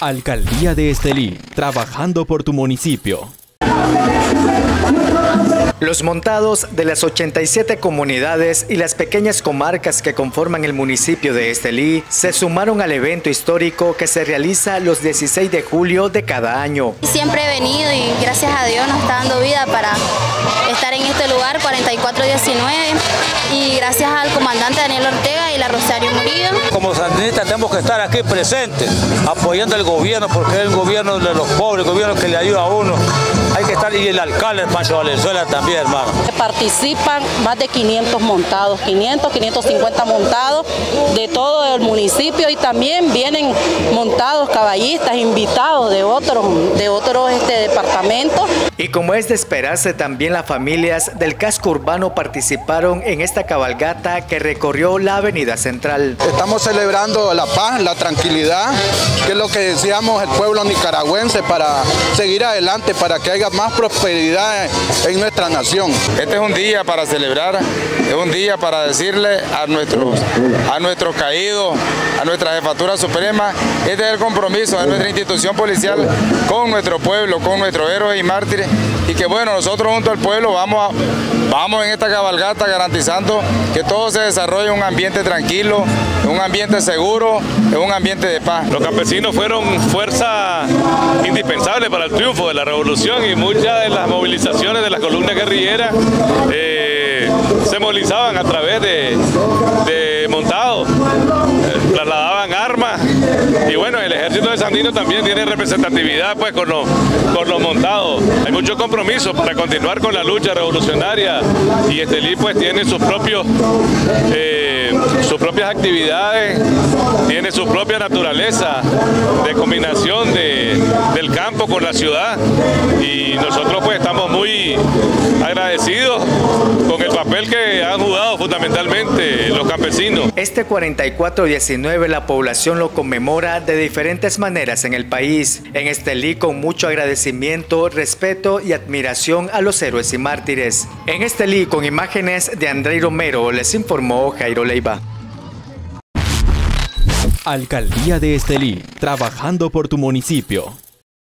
Alcaldía de Estelí, trabajando por tu municipio. Los montados de las 87 comunidades y las pequeñas comarcas que conforman el municipio de Estelí se sumaron al evento histórico que se realiza los 16 de julio de cada año. Siempre he venido y gracias a Dios nos está dando vida para estar en este lugar 4419 y gracias al comandante Daniel Ortega y la Rosario Murillo. Como sandinistas tenemos que estar aquí presentes, apoyando al gobierno porque es el gobierno de los pobres, el gobierno que le ayuda a uno. Hay que estar, y el alcalde Pancho Valenzuela también hermano. Participan más de 500 montados, 500, 550 montados de todo el municipio y también vienen montados caballistas invitados de otros de otros este, departamentos. Y como es de esperarse, también las familias del casco urbano participaron en esta cabalgata que recorrió la avenida central. Estamos celebrando la paz, la tranquilidad, que es lo que decíamos el pueblo nicaragüense para seguir adelante, para que haya más prosperidad en nuestra nación. Este es un día para celebrar, es un día para decirle a nuestros, a nuestros caídos, a nuestra jefatura suprema, este es el compromiso de nuestra institución policial con nuestro pueblo, con nuestros héroes y mártires, y que bueno, nosotros junto al pueblo vamos, vamos en esta cabalgata garantizando que todo se desarrolle en un ambiente tranquilo, en un ambiente seguro, en un ambiente de paz. Los campesinos fueron fuerza indispensable para el triunfo de la revolución y muchas de las movilizaciones de las columnas guerrilleras eh, se movilizaban a través de, montados, eh, trasladaban armas y bueno, el ejército de Sandino también tiene representatividad pues con los, con los montados. Hay mucho compromiso para continuar con la lucha revolucionaria y Estelí pues tiene sus propios... Eh, sus propias actividades, tiene su propia naturaleza de combinación de, del campo con la ciudad y nosotros pues estamos muy agradecidos papel que han jugado fundamentalmente los campesinos. Este 44-19 la población lo conmemora de diferentes maneras en el país. En Estelí con mucho agradecimiento, respeto y admiración a los héroes y mártires. En Estelí con imágenes de André Romero les informó Jairo Leiva. Alcaldía de Estelí, trabajando por tu municipio.